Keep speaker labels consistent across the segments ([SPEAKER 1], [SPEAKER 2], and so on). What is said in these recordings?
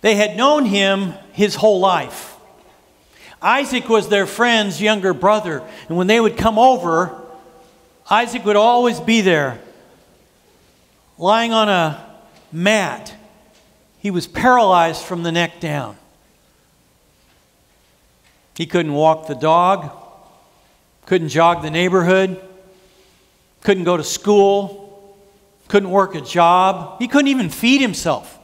[SPEAKER 1] They had known him his whole life. Isaac was their friend's younger brother, and when they would come over, Isaac would always be there, lying on a mat. He was paralyzed from the neck down. He couldn't walk the dog, couldn't jog the neighborhood, couldn't go to school, couldn't work a job. He couldn't even feed himself.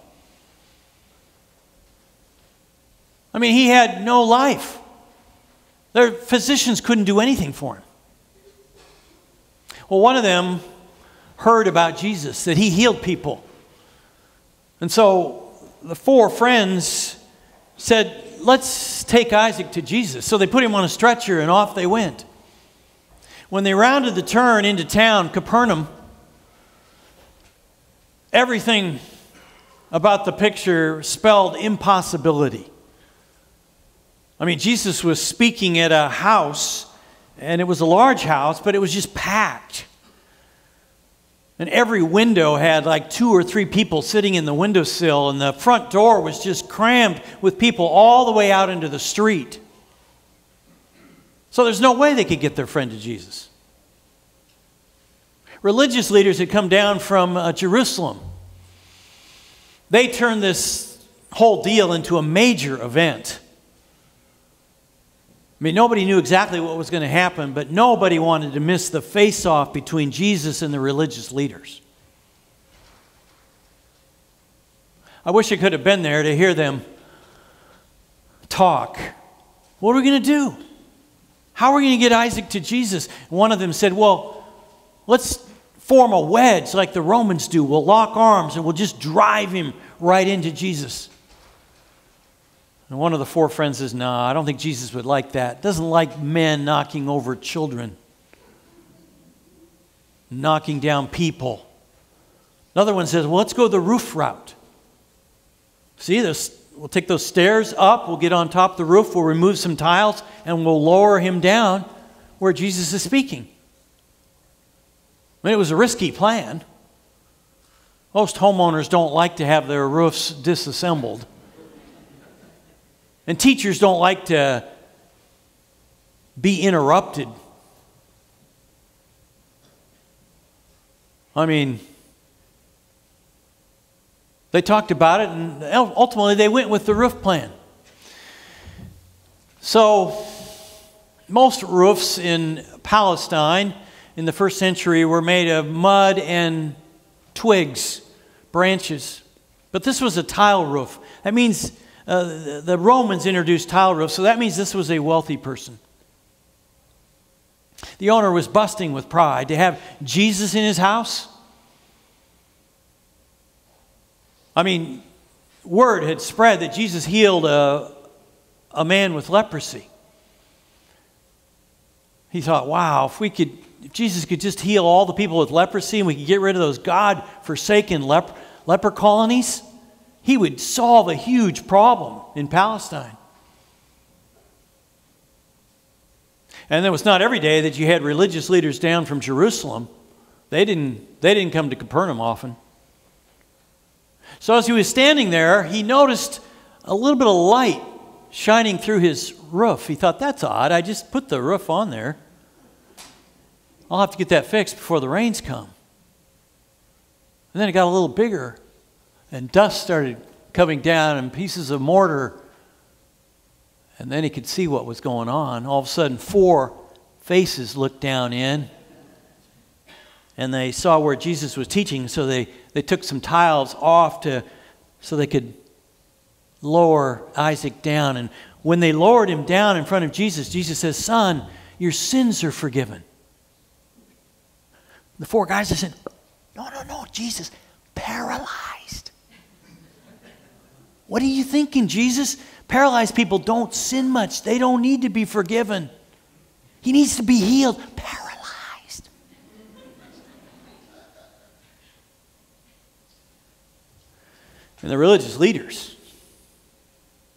[SPEAKER 1] I mean, he had no life. Their physicians couldn't do anything for him. Well, one of them heard about Jesus, that he healed people. And so the four friends said, Let's take Isaac to Jesus. So they put him on a stretcher and off they went. When they rounded the turn into town, Capernaum, everything about the picture spelled impossibility. I mean, Jesus was speaking at a house, and it was a large house, but it was just packed. And every window had like two or three people sitting in the windowsill, and the front door was just crammed with people all the way out into the street. So there's no way they could get their friend to Jesus. Religious leaders had come down from uh, Jerusalem. They turned this whole deal into a major event. I mean, nobody knew exactly what was going to happen, but nobody wanted to miss the face off between Jesus and the religious leaders. I wish I could have been there to hear them talk. What are we going to do? How are we going to get Isaac to Jesus? One of them said, Well, let's form a wedge like the Romans do. We'll lock arms and we'll just drive him right into Jesus. And one of the four friends says, No, nah, I don't think Jesus would like that. Doesn't like men knocking over children, knocking down people. Another one says, Well, let's go the roof route. See, this, we'll take those stairs up, we'll get on top of the roof, we'll remove some tiles, and we'll lower him down where Jesus is speaking. I mean, it was a risky plan. Most homeowners don't like to have their roofs disassembled. And teachers don't like to be interrupted. I mean, they talked about it, and ultimately they went with the roof plan. So, most roofs in Palestine in the first century were made of mud and twigs, branches. But this was a tile roof. That means uh, the Romans introduced tile roofs, so that means this was a wealthy person. The owner was busting with pride to have Jesus in his house. I mean, word had spread that Jesus healed a, a man with leprosy. He thought, wow, if we could, if Jesus could just heal all the people with leprosy and we could get rid of those God forsaken lep- leper colonies, he would solve a huge problem in Palestine. And it was not every day that you had religious leaders down from Jerusalem. They didn't, they didn't come to Capernaum often. So as he was standing there, he noticed a little bit of light shining through his roof. He thought, that's odd. I just put the roof on there. I'll have to get that fixed before the rains come. And then it got a little bigger and dust started coming down and pieces of mortar. And then he could see what was going on. All of a sudden, four faces looked down in and they saw where Jesus was teaching, so they, they took some tiles off to so they could lower Isaac down. And when they lowered him down in front of Jesus, Jesus says, Son, your sins are forgiven. The four guys said, No, no, no, Jesus, paralyzed. What are you thinking, Jesus? Paralyzed people don't sin much, they don't need to be forgiven. He needs to be healed. Paralyzed. And the religious leaders,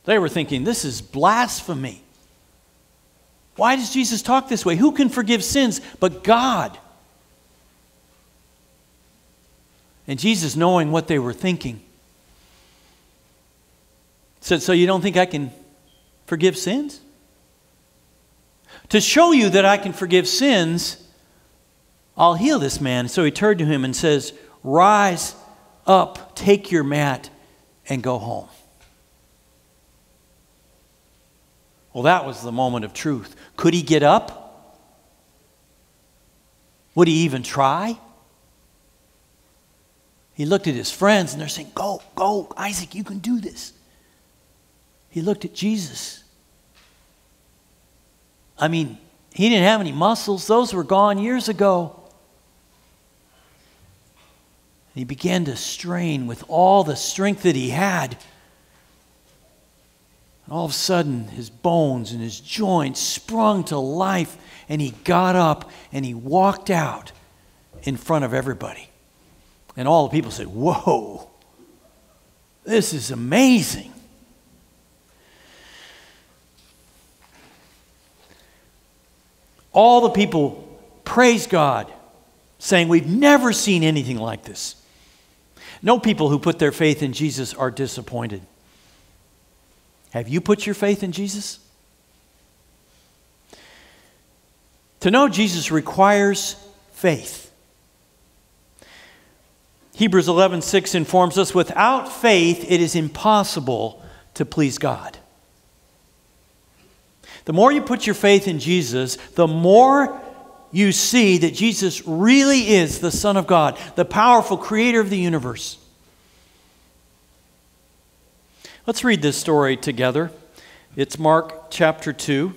[SPEAKER 1] they were thinking, this is blasphemy. Why does Jesus talk this way? Who can forgive sins but God? And Jesus, knowing what they were thinking, Said, So you don't think I can forgive sins? To show you that I can forgive sins, I'll heal this man. So he turned to him and says, Rise up, take your mat, and go home. Well, that was the moment of truth. Could he get up? Would he even try? He looked at his friends and they're saying, Go, go, Isaac, you can do this. He looked at Jesus. I mean, he didn't have any muscles, those were gone years ago. He began to strain with all the strength that he had. And all of a sudden, his bones and his joints sprung to life, and he got up and he walked out in front of everybody. And all the people said, Whoa, this is amazing. All the people praise God, saying, We've never seen anything like this. No people who put their faith in Jesus are disappointed. Have you put your faith in Jesus? To know Jesus requires faith. Hebrews 11:6 informs us without faith it is impossible to please God. The more you put your faith in Jesus, the more you see that Jesus really is the Son of God, the powerful creator of the universe. Let's read this story together. It's Mark chapter 2.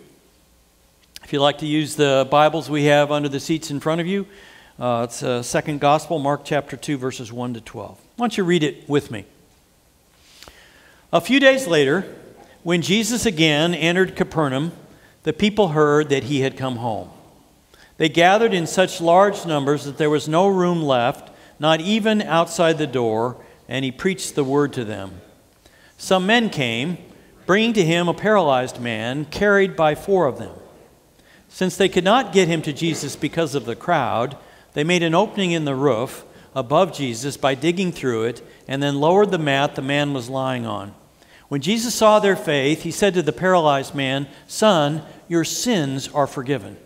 [SPEAKER 1] If you like to use the Bibles we have under the seats in front of you, uh, it's a second gospel, Mark chapter 2, verses 1 to 12. Why don't you read it with me? A few days later, when Jesus again entered Capernaum, the people heard that he had come home. They gathered in such large numbers that there was no room left, not even outside the door, and he preached the word to them. Some men came, bringing to him a paralyzed man, carried by four of them. Since they could not get him to Jesus because of the crowd, they made an opening in the roof above Jesus by digging through it and then lowered the mat the man was lying on. When Jesus saw their faith, he said to the paralyzed man, Son, your sins are forgiven.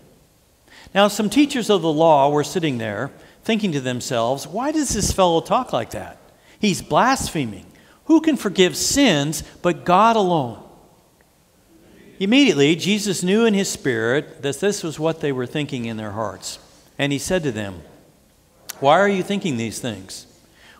[SPEAKER 1] Now, some teachers of the law were sitting there, thinking to themselves, Why does this fellow talk like that? He's blaspheming. Who can forgive sins but God alone? Immediately, Jesus knew in his spirit that this was what they were thinking in their hearts. And he said to them, Why are you thinking these things?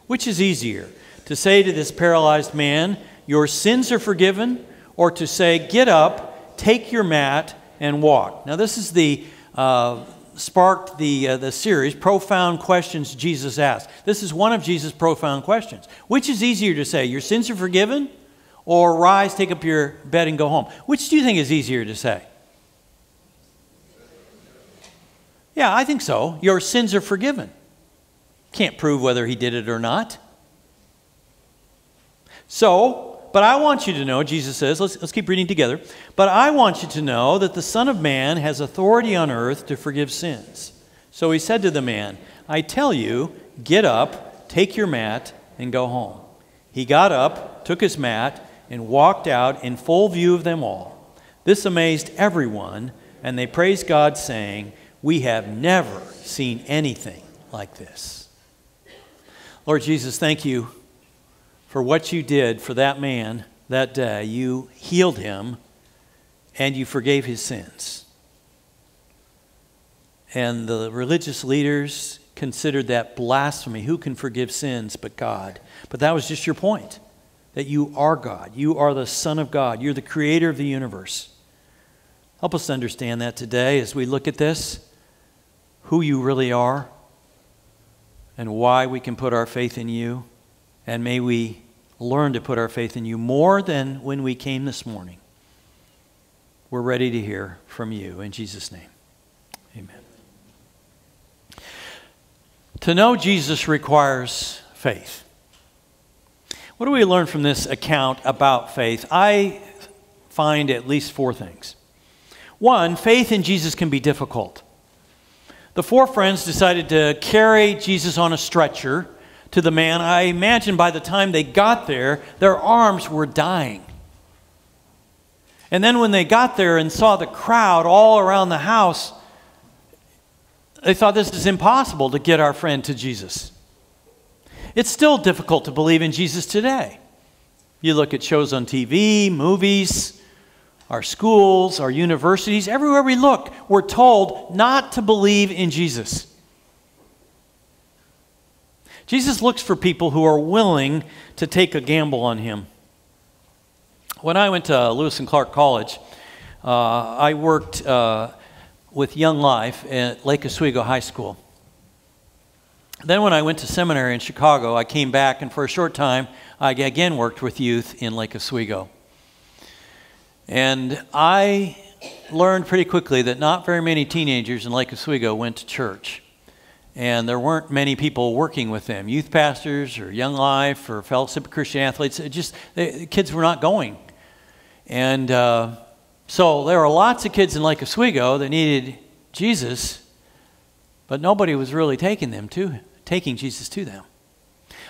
[SPEAKER 1] Which is easier, to say to this paralyzed man, Your sins are forgiven, or to say, Get up, take your mat, and walk? Now, this is the. Uh, sparked the, uh, the series, Profound Questions Jesus Asked. This is one of Jesus' profound questions. Which is easier to say, Your sins are forgiven, or rise, take up your bed, and go home? Which do you think is easier to say? Yeah, I think so. Your sins are forgiven. Can't prove whether he did it or not. So, but I want you to know, Jesus says, let's, let's keep reading together. But I want you to know that the Son of Man has authority on earth to forgive sins. So he said to the man, I tell you, get up, take your mat, and go home. He got up, took his mat, and walked out in full view of them all. This amazed everyone, and they praised God, saying, We have never seen anything like this. Lord Jesus, thank you for what you did for that man that day. You healed him and you forgave his sins. And the religious leaders considered that blasphemy. Who can forgive sins but God? But that was just your point that you are God. You are the Son of God. You're the creator of the universe. Help us understand that today as we look at this who you really are and why we can put our faith in you. And may we learn to put our faith in you more than when we came this morning. We're ready to hear from you. In Jesus' name, amen. To know Jesus requires faith. What do we learn from this account about faith? I find at least four things. One, faith in Jesus can be difficult. The four friends decided to carry Jesus on a stretcher to the man. I imagine by the time they got there, their arms were dying. And then when they got there and saw the crowd all around the house, they thought this is impossible to get our friend to Jesus. It's still difficult to believe in Jesus today. You look at shows on TV, movies, our schools, our universities, everywhere we look, we're told not to believe in Jesus. Jesus looks for people who are willing to take a gamble on him. When I went to Lewis and Clark College, uh, I worked uh, with Young Life at Lake Oswego High School. Then, when I went to seminary in Chicago, I came back, and for a short time, I again worked with youth in Lake Oswego. And I learned pretty quickly that not very many teenagers in Lake Oswego went to church. And there weren't many people working with them youth pastors or Young Life or Fellowship Christian Athletes. It just, the kids were not going. And uh, so there were lots of kids in Lake Oswego that needed Jesus, but nobody was really taking them to taking Jesus to them.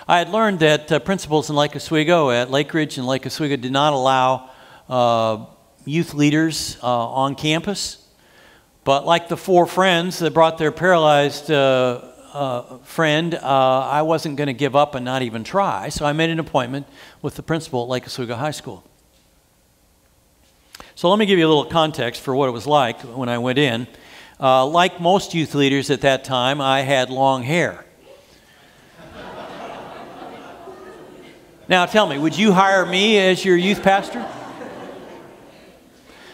[SPEAKER 1] I had learned that uh, principals in Lake Oswego at Lakeridge and Lake Oswego did not allow uh, youth leaders uh, on campus. But like the four friends that brought their paralyzed uh, uh, friend, uh, I wasn't going to give up and not even try. So I made an appointment with the principal at Lake Oswego High School. So let me give you a little context for what it was like when I went in. Uh, like most youth leaders at that time, I had long hair. now tell me, would you hire me as your youth pastor?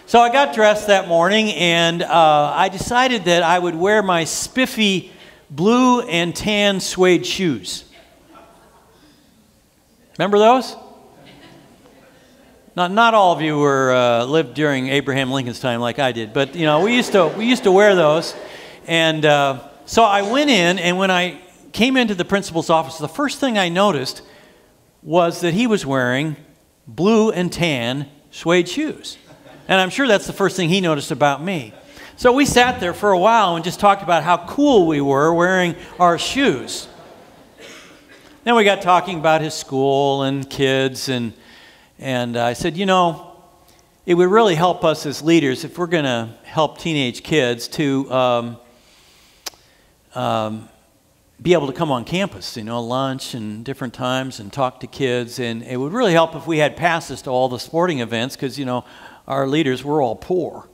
[SPEAKER 1] So I got dressed that morning and uh, I decided that I would wear my spiffy blue and tan suede shoes. Remember those? Not, not all of you were uh, lived during Abraham Lincoln's time like I did, but you know we used to we used to wear those, and uh, so I went in, and when I came into the principal's office, the first thing I noticed was that he was wearing blue and tan suede shoes, and I'm sure that's the first thing he noticed about me. So we sat there for a while and just talked about how cool we were wearing our shoes. Then we got talking about his school and kids and and I said, you know, it would really help us as leaders if we're going to help teenage kids to um, um, be able to come on campus, you know, lunch and different times and talk to kids. And it would really help if we had passes to all the sporting events because, you know, our leaders were all poor.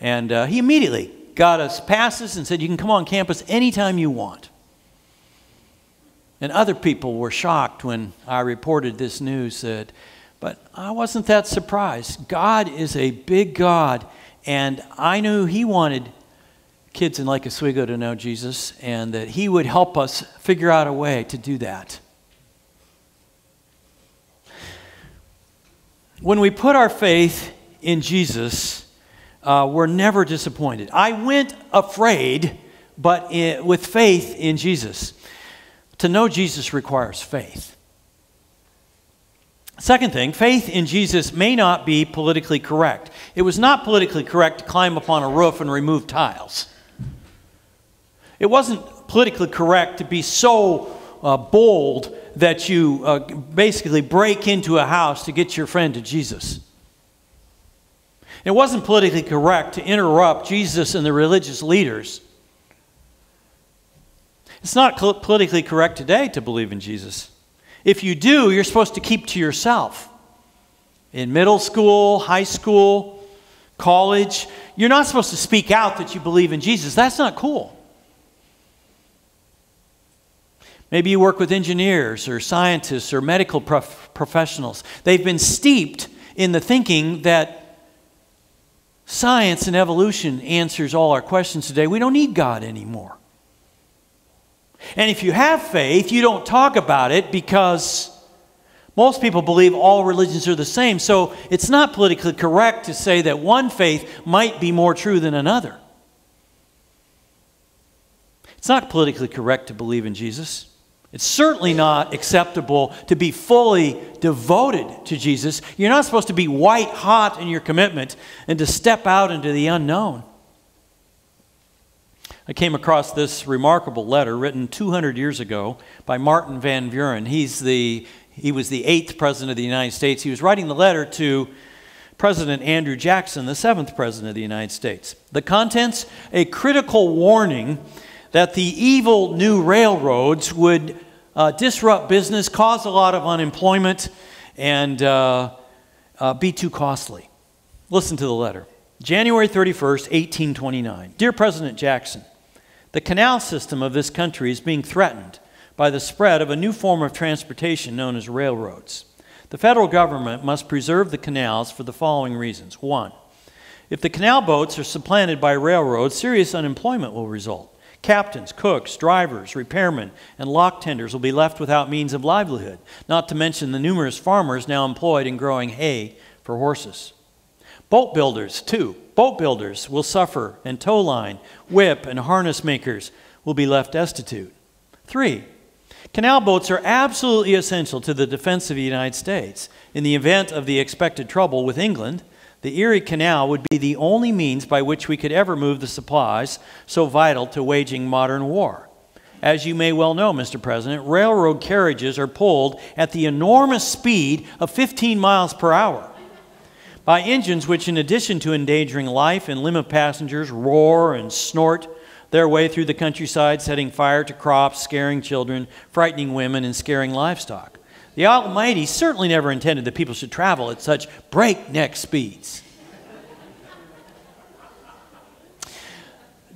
[SPEAKER 1] And uh, he immediately got us passes and said, you can come on campus anytime you want. And other people were shocked when I reported this news that but I wasn't that surprised. God is a big God, and I knew He wanted kids in Lake Oswego to know Jesus and that He would help us figure out a way to do that. When we put our faith in Jesus, uh, we're never disappointed. I went afraid, but in, with faith in Jesus. To know Jesus requires faith. Second thing, faith in Jesus may not be politically correct. It was not politically correct to climb upon a roof and remove tiles. It wasn't politically correct to be so uh, bold that you uh, basically break into a house to get your friend to Jesus. It wasn't politically correct to interrupt Jesus and the religious leaders. It's not politically correct today to believe in Jesus. If you do, you're supposed to keep to yourself. In middle school, high school, college, you're not supposed to speak out that you believe in Jesus. That's not cool. Maybe you work with engineers or scientists or medical prof- professionals. They've been steeped in the thinking that science and evolution answers all our questions today. We don't need God anymore. And if you have faith, you don't talk about it because most people believe all religions are the same. So it's not politically correct to say that one faith might be more true than another. It's not politically correct to believe in Jesus. It's certainly not acceptable to be fully devoted to Jesus. You're not supposed to be white hot in your commitment and to step out into the unknown. I came across this remarkable letter written 200 years ago by Martin Van Buren. He's the, he was the eighth president of the United States. He was writing the letter to President Andrew Jackson, the seventh President of the United States. The contents a critical warning that the evil new railroads would uh, disrupt business, cause a lot of unemployment, and uh, uh, be too costly. Listen to the letter. January 31st, 1829. Dear President Jackson, the canal system of this country is being threatened by the spread of a new form of transportation known as railroads. The federal government must preserve the canals for the following reasons. One, if the canal boats are supplanted by railroads, serious unemployment will result. Captains, cooks, drivers, repairmen, and lock tenders will be left without means of livelihood, not to mention the numerous farmers now employed in growing hay for horses. Boat builders, too. Boat builders will suffer, and tow line, whip, and harness makers will be left destitute. Three, canal boats are absolutely essential to the defense of the United States. In the event of the expected trouble with England, the Erie Canal would be the only means by which we could ever move the supplies so vital to waging modern war. As you may well know, Mr. President, railroad carriages are pulled at the enormous speed of 15 miles per hour by engines which, in addition to endangering life and limb of passengers, roar and snort their way through the countryside, setting fire to crops, scaring children, frightening women, and scaring livestock. The Almighty certainly never intended that people should travel at such breakneck speeds.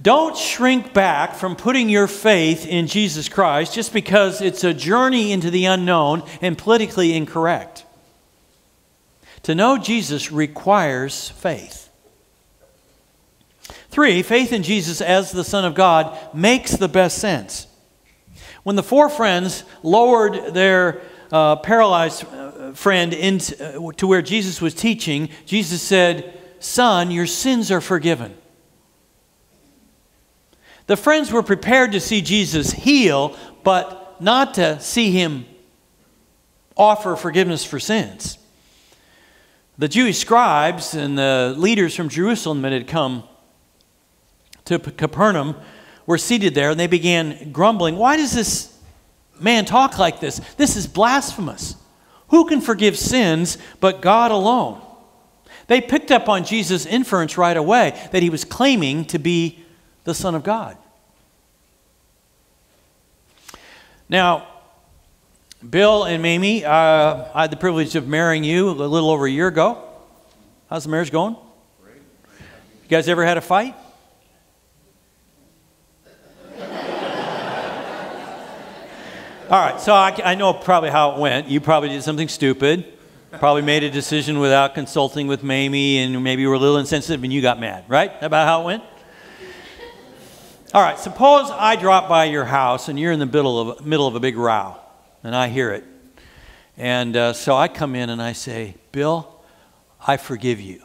[SPEAKER 1] Don't shrink back from putting your faith in Jesus Christ just because it's a journey into the unknown and politically incorrect. To know Jesus requires faith. Three, faith in Jesus as the Son of God makes the best sense. When the four friends lowered their uh, paralyzed uh, friend into, uh, to where Jesus was teaching, Jesus said, Son, your sins are forgiven. The friends were prepared to see Jesus heal, but not to see him offer forgiveness for sins. The Jewish scribes and the leaders from Jerusalem that had come to Capernaum were seated there and they began grumbling. Why does this man talk like this? This is blasphemous. Who can forgive sins but God alone? They picked up on Jesus' inference right away that he was claiming to be the Son of God. Now, Bill and Mamie, uh, I had the privilege of marrying you a little over a year ago. How's the marriage going? You guys ever had a fight? All right, so I, I, know probably how it went. You probably did something stupid, probably made a decision without consulting with Mamie, and maybe you were a little insensitive and you got mad, right? About how it went? All right, suppose I drop by your house and you're in the middle of, middle of a big row and I hear it. And uh, so I come in and I say, Bill, I forgive you.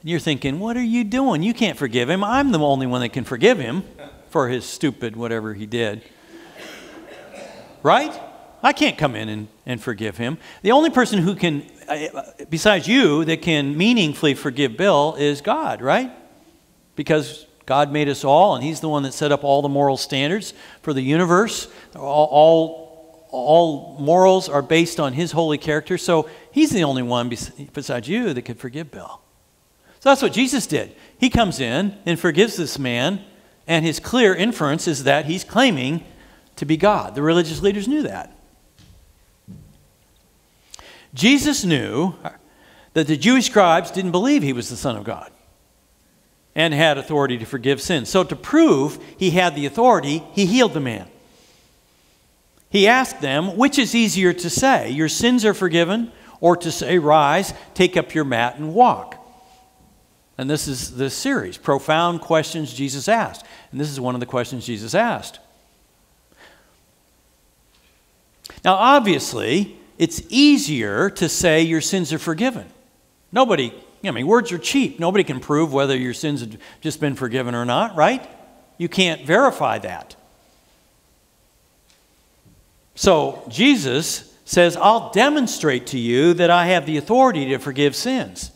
[SPEAKER 1] And you're thinking, what are you doing? You can't forgive him. I'm the only one that can forgive him for his stupid whatever he did. Right? I can't come in and, and forgive him. The only person who can, besides you, that can meaningfully forgive Bill is God, right? Because God made us all, and He's the one that set up all the moral standards for the universe. All, all, all morals are based on His holy character, so He's the only one besides you that could forgive Bill. So that's what Jesus did. He comes in and forgives this man, and his clear inference is that he's claiming to be God. The religious leaders knew that. Jesus knew that the Jewish scribes didn't believe he was the Son of God and had authority to forgive sins. So, to prove he had the authority, he healed the man. He asked them, which is easier to say, Your sins are forgiven, or to say, Rise, take up your mat, and walk? And this is the series Profound Questions Jesus Asked. And this is one of the questions Jesus asked. Now, obviously, it's easier to say your sins are forgiven. Nobody I mean, words are cheap. Nobody can prove whether your sins have just been forgiven or not, right? You can't verify that. So Jesus says, I'll demonstrate to you that I have the authority to forgive sins.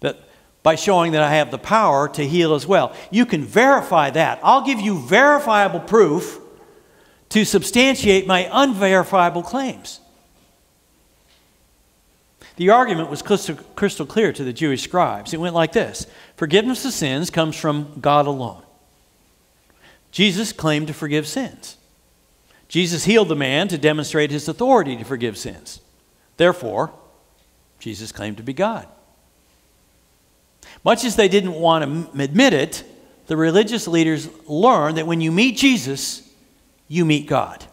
[SPEAKER 1] That by showing that I have the power to heal as well. You can verify that. I'll give you verifiable proof to substantiate my unverifiable claims. The argument was crystal, clear to the Jewish scribes. It went like this Forgiveness of sins comes from God alone. Jesus claimed to forgive sins. Jesus healed the man to demonstrate his authority to forgive sins. Therefore, Jesus claimed to be God. Much as they didn't want to admit it, the religious leaders learned that when you meet Jesus, you meet God.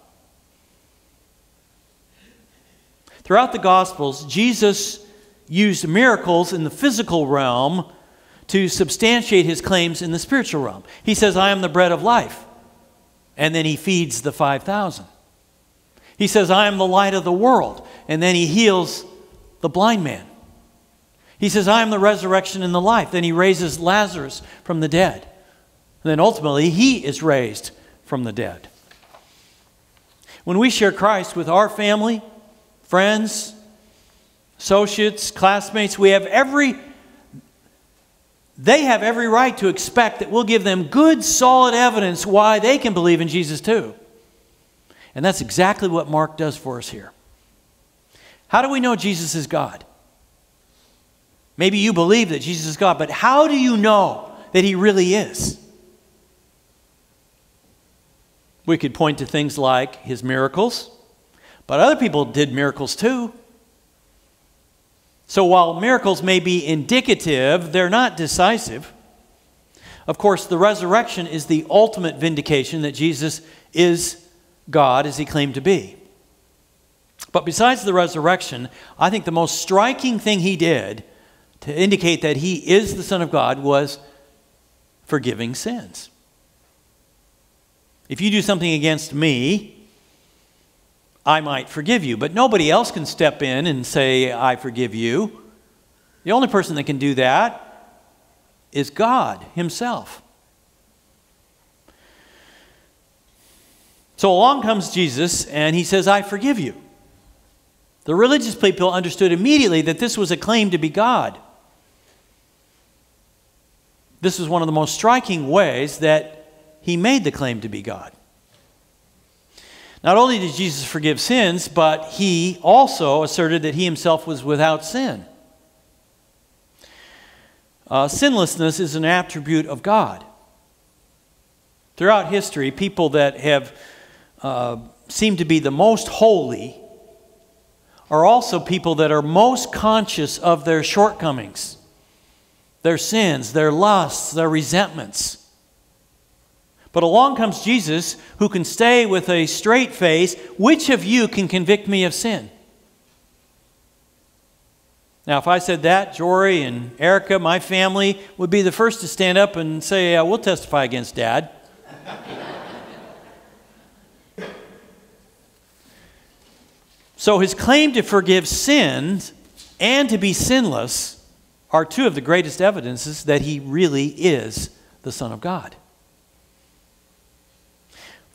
[SPEAKER 1] Throughout the Gospels, Jesus used miracles in the physical realm to substantiate his claims in the spiritual realm. He says, I am the bread of life. And then he feeds the 5,000. He says, I am the light of the world. And then he heals the blind man. He says, I am the resurrection and the life. Then he raises Lazarus from the dead. And then ultimately, he is raised from the dead. When we share Christ with our family, friends, associates, classmates, we have every they have every right to expect that we'll give them good, solid evidence why they can believe in Jesus too. And that's exactly what Mark does for us here. How do we know Jesus is God? Maybe you believe that Jesus is God, but how do you know that he really is? We could point to things like his miracles, but other people did miracles too. So while miracles may be indicative, they're not decisive. Of course, the resurrection is the ultimate vindication that Jesus is God as he claimed to be. But besides the resurrection, I think the most striking thing he did to indicate that he is the Son of God was forgiving sins. If you do something against me, I might forgive you. But nobody else can step in and say, I forgive you. The only person that can do that is God Himself. So along comes Jesus and He says, I forgive you. The religious people understood immediately that this was a claim to be God. This was one of the most striking ways that He made the claim to be God. Not only did Jesus forgive sins, but he also asserted that he himself was without sin. Uh, sinlessness is an attribute of God. Throughout history, people that have uh, seemed to be the most holy are also people that are most conscious of their shortcomings, their sins, their lusts, their resentments. But along comes Jesus who can stay with a straight face. Which of you can convict me of sin? Now, if I said that, Jory and Erica, my family, would be the first to stand up and say, uh, We'll testify against dad. so, his claim to forgive sins and to be sinless are two of the greatest evidences that he really is the Son of God.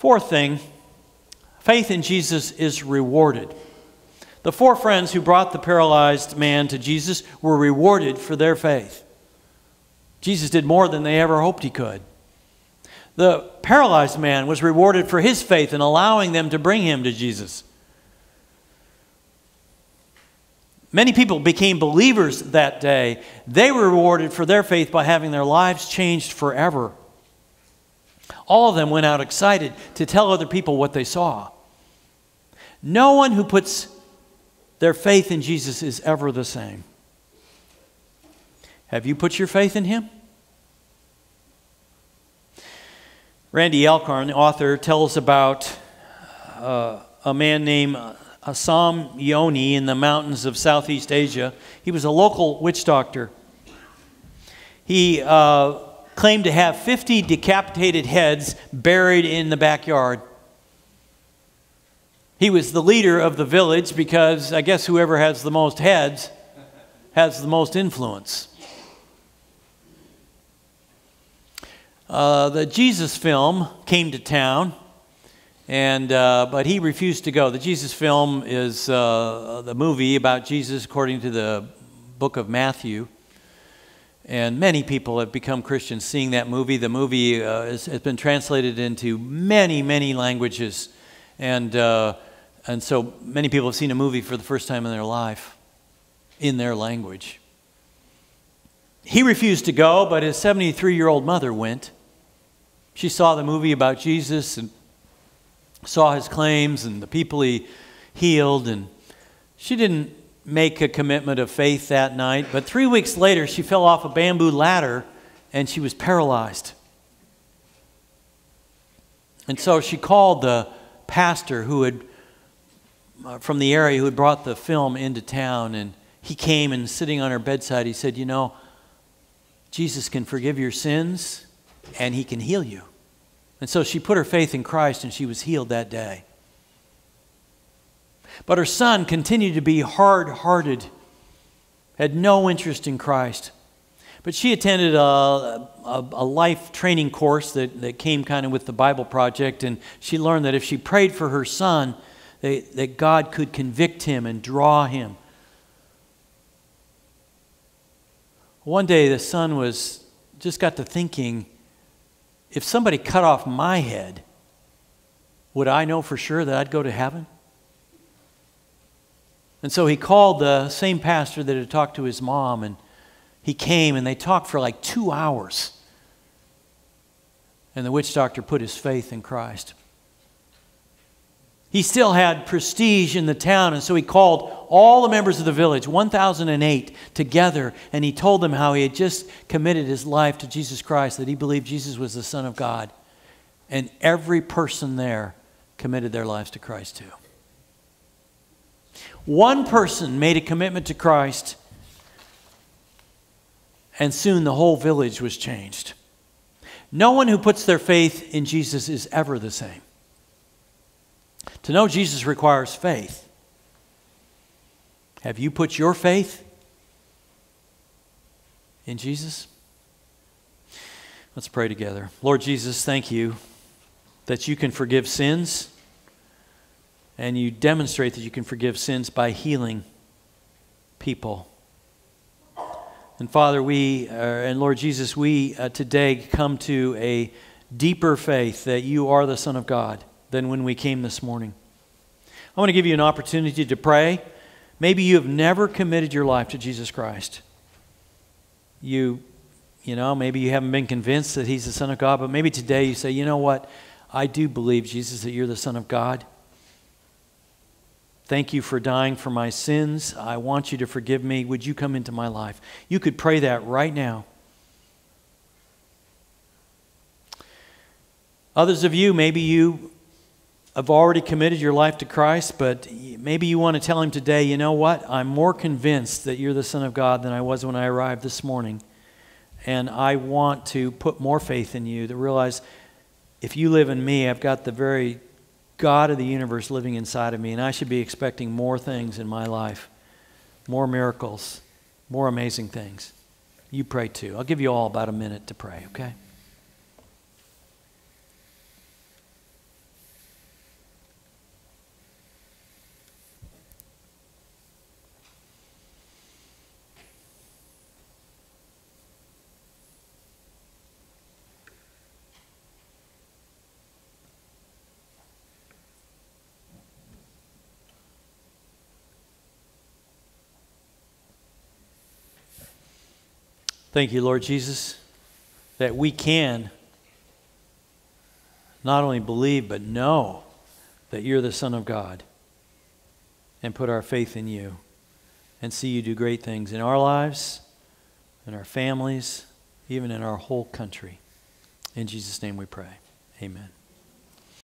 [SPEAKER 1] Fourth thing, faith in Jesus is rewarded. The four friends who brought the paralyzed man to Jesus were rewarded for their faith. Jesus did more than they ever hoped he could. The paralyzed man was rewarded for his faith in allowing them to bring him to Jesus. Many people became believers that day. They were rewarded for their faith by having their lives changed forever. All of them went out excited to tell other people what they saw. No one who puts their faith in Jesus is ever the same. Have you put your faith in him? Randy Alcorn, the author, tells about uh, a man named Assam Yoni in the mountains of Southeast Asia. He was a local witch doctor. He uh, claimed to have 50 decapitated heads buried in the backyard. He was the leader of the village because I guess whoever has the most heads has the most influence. Uh, the Jesus film came to town, and uh, but he refused to go. The Jesus film is uh, the movie about Jesus according to the book of Matthew. And many people have become Christians seeing that movie. The movie uh, has, has, been translated into many, many languages. And, uh, and so many people have seen a movie for the first time in their life. in their language. He refused to go, but his 73 year old mother went. She saw the movie about Jesus and saw his claims and the people he healed, and she didn't make a commitment of faith that night. But three weeks later, she fell off a bamboo ladder and she was paralyzed. And so she called the pastor who had, uh, from the area, who had brought the film into town, and he came and sitting on her bedside, he said, You know, Jesus can forgive your sins and he can heal you. And so she put her faith in Christ and she was healed that day. But her son continued to be hard hearted, had no interest in Christ. But she attended a, a, a, life training course that, that came kind of with the Bible Project, and she learned that if she prayed for her son, that, that God could convict him and draw him. One day, the son was just got to thinking if somebody cut off my head, would I know for sure that I'd go to heaven? And so he called the same pastor that had talked to his mom, and he came and they talked for like two hours. And the witch doctor put his faith in Christ. He still had prestige in the town, and so he called all the members of the village, 1,008, together, and he told them how he had just committed his life to Jesus Christ, that he believed Jesus was the Son of God. And every person there committed their lives to Christ too. One person made a commitment to Christ, and soon the whole village was changed. No one who puts their faith in Jesus is ever the same. To know Jesus requires faith. Have you put your faith in Jesus? Let's pray together. Lord Jesus, thank you that you can forgive sins and you demonstrate that you can forgive sins by healing people. And Father, we, uh, and Lord Jesus, we uh, today come to a deeper faith that you are the Son of God than when we came this morning. I want to give you an opportunity to pray. Maybe you have never committed your life to Jesus Christ. You, you know, maybe you haven't been convinced that He's the Son of God, but maybe today you say, you know what? I do believe, Jesus, that you're the Son of God. Thank you for dying for my sins. I want you to forgive me. Would you come into my life? You could pray that right now. Others of you, maybe you have already committed your life to Christ, but maybe you want to tell him today, you know what? I'm more convinced that you're the Son of God than I was when I arrived this morning. And I want to put more faith in you to realize if you live in me, I've got the very God of the universe living inside of me, and I should be expecting more things in my life more miracles, more amazing things. You pray too. I'll give you all about a minute to pray, okay? Thank you, Lord Jesus, that we can not only believe, but know that you're the Son of God and put our faith in you and see you do great things in our lives, in our families, even in our whole country. In Jesus' name we pray. Amen.